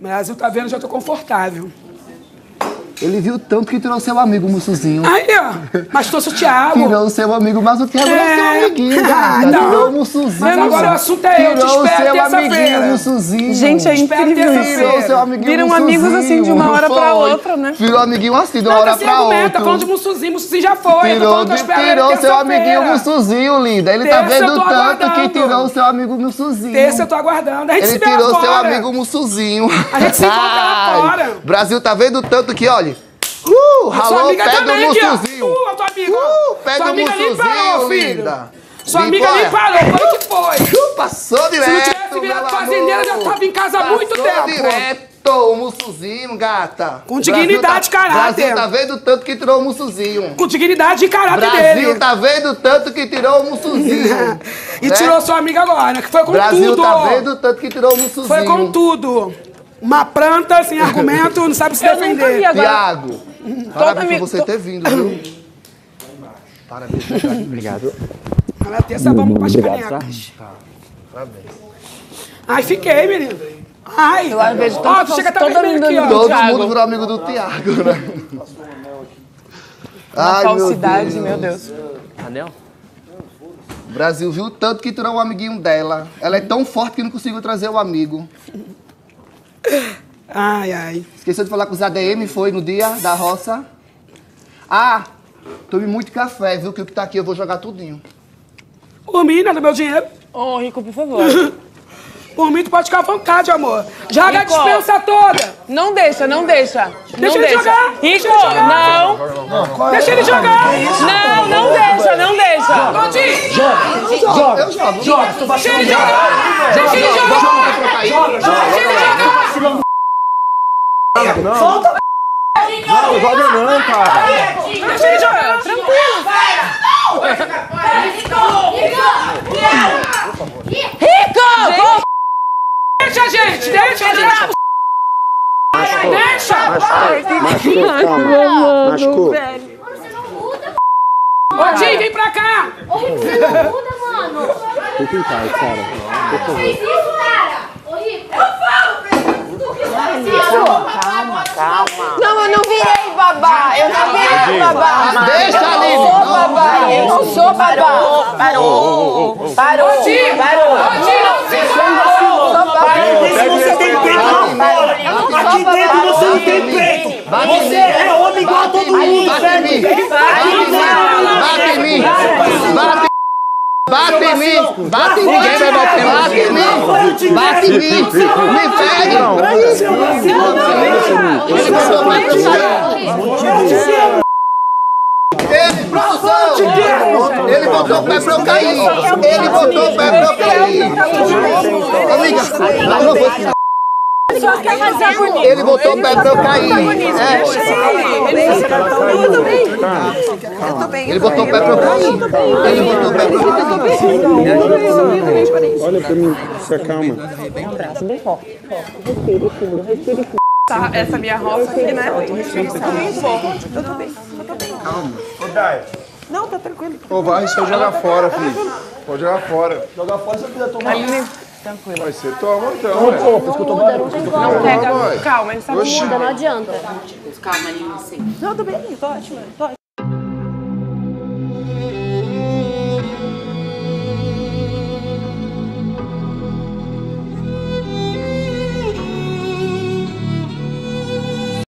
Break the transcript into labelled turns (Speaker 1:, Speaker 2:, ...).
Speaker 1: Brasil tá vendo, já tô confortável.
Speaker 2: Ele viu tanto que tirou seu amigo, Mussuzinho.
Speaker 1: Aí, ó. Mas trouxe o Thiago.
Speaker 2: Tirou o seu amigo, mas o Thiago é, seu amiguinho,
Speaker 1: Ah,
Speaker 2: gata.
Speaker 1: não.
Speaker 2: Tirou o Mussuzinho.
Speaker 1: Mas agora o assunto é eu, te
Speaker 2: Tirou
Speaker 1: espero
Speaker 2: seu amiguinho, Mussuzinho.
Speaker 3: Gente, é incrível
Speaker 1: terça-feira.
Speaker 2: Tirou o
Speaker 3: isso.
Speaker 2: seu amiguinho,
Speaker 3: Viram amigos assim de uma hora pra outra, né?
Speaker 2: Virou amiguinho assim, de uma
Speaker 1: Não,
Speaker 2: hora pra outra.
Speaker 1: tá falando de Mussuzinho, Mussuzinho já foi. eu tô
Speaker 2: Tirou, de, tirou seu amiguinho Mussuzinho, linda. Ele tá vendo tanto que tirou o seu amigo Mussuzinho.
Speaker 1: Terça eu tô aguardando. A gente
Speaker 2: Ele
Speaker 1: se vê
Speaker 2: tirou seu amigo Mussuzinho.
Speaker 1: A gente se encontra lá fora.
Speaker 2: Brasil tá vendo tanto que, olha. Uh,
Speaker 1: Sua
Speaker 2: ralou,
Speaker 1: amiga
Speaker 2: pega
Speaker 1: também
Speaker 2: o. Mussuzinho.
Speaker 1: Uh, tua amiga.
Speaker 2: Uh, pega
Speaker 1: Sua
Speaker 2: o Mussuzinho, linda.
Speaker 1: Sua amiga nem parou, foi o que foi.
Speaker 2: Uh, passou direto,
Speaker 1: Se não tivesse virado fazendeira, já tava em casa há muito tempo.
Speaker 2: direto o Mussuzinho, gata.
Speaker 1: Com
Speaker 2: Brasil
Speaker 1: dignidade,
Speaker 2: tá,
Speaker 1: caráter.
Speaker 2: Brasil tá vendo tanto que tirou o Mussuzinho.
Speaker 1: Com dignidade e caráter
Speaker 2: Brasil
Speaker 1: dele.
Speaker 2: tá vendo tanto que tirou o Mussuzinho.
Speaker 1: E
Speaker 2: né?
Speaker 1: tirou sua amiga agora, que foi com
Speaker 2: Brasil
Speaker 1: tudo.
Speaker 2: tá vendo tanto que tirou o Mussuzinho.
Speaker 1: Foi com tudo. Uma planta sem argumento, não sabe se
Speaker 3: Eu nunca vi
Speaker 1: defender.
Speaker 3: agora.
Speaker 2: Tiago, parabéns
Speaker 3: amigo-
Speaker 2: por você ter vindo, viu? Parabéns. Obrigado.
Speaker 1: Na terça vamos pras canecas.
Speaker 2: Parabéns.
Speaker 1: Ai, fiquei, menino. Ai.
Speaker 3: Eu vejo
Speaker 1: Ó,
Speaker 3: tanta
Speaker 1: tu chega
Speaker 3: toda
Speaker 1: vermelho aqui, ó.
Speaker 3: do
Speaker 2: Todo
Speaker 3: Thiago.
Speaker 2: mundo virou amigo do Tiago, né?
Speaker 3: Uma
Speaker 2: Ai,
Speaker 3: falsidade,
Speaker 2: meu
Speaker 3: meu
Speaker 2: Deus.
Speaker 3: Deus.
Speaker 4: Anel?
Speaker 2: O Brasil viu tanto que tirou um amiguinho dela. Ela é tão forte que não conseguiu trazer o amigo.
Speaker 1: Ai, ai.
Speaker 2: Esqueceu de falar com os ADM, foi no dia da roça. Ah, tome muito café, viu? Que o que tá aqui eu vou jogar tudinho.
Speaker 1: Por mim, do meu dinheiro.
Speaker 3: Ô, Rico, por favor.
Speaker 1: Por mim, tu pode ficar à vontade, amor. Joga a
Speaker 3: Rico.
Speaker 1: dispensa toda.
Speaker 3: Não deixa, não deixa.
Speaker 1: Deixa
Speaker 3: não
Speaker 1: ele
Speaker 3: deixa.
Speaker 1: jogar,
Speaker 3: Rico,
Speaker 1: deixa ele jogar.
Speaker 3: não.
Speaker 1: Deixa ele jogar.
Speaker 3: Não, não deixa, não deixa.
Speaker 2: Eu jogo. Eu jogo.
Speaker 1: Deixa ele jogar. Deixa ele jogar. Deixa ele jogar.
Speaker 5: Não, joga não, cara.
Speaker 1: Deixa ele jogar.
Speaker 3: Rico!
Speaker 1: Deixa, gente. Deixa, deixa. Deixa.
Speaker 5: Machucou.
Speaker 1: Ô, Tim, vem pra cá.
Speaker 6: Ô, Rico, você não muda, mano.
Speaker 5: Fica em paz, cara.
Speaker 6: Fez isso, cara. Ô, Rico. Eu falo, Tu que faz isso. Calma.
Speaker 3: Não, eu não virei babá. Eu não virei babá.
Speaker 2: Deixa,
Speaker 3: Eu
Speaker 2: Aline.
Speaker 3: não sou babá. Eu não sou babá. Parou. Parou. Parou.
Speaker 5: Aqui você tem peito, não Aqui dentro você não tem peito. Você é homem igual a todo mundo, certo?
Speaker 2: Bate em mim. Bate Bate em mim! Bate em mim! Bate em mim! Bate em mim! Me pegue! Ele Ele, botou o pé pra eu cair! Ele botou o pé pra eu cair! Amiga, não, não vou
Speaker 6: Quer fazer bonito.
Speaker 2: Ele botou o pé pra eu cair! É. Ele botou o pé pra eu cair! Ele botou o pé pra eu cair!
Speaker 5: Olha pra mim, se acalma.
Speaker 3: Tá, essa minha roça aqui, né? Muito bom. Eu tô bem.
Speaker 5: Ô, Dai.
Speaker 3: Não, tá tranquilo.
Speaker 5: Ô, vai só jogar fora, filho. Pode jogar fora.
Speaker 3: Jogar fora se eu quiser tomar. Tranquilo.
Speaker 5: Vai ser toma então, ué.
Speaker 3: Não, pega. Calma, ele sabe
Speaker 5: Oxi.
Speaker 6: Não adianta.
Speaker 3: Não, tô bem, tô ótimo. Tô ótimo.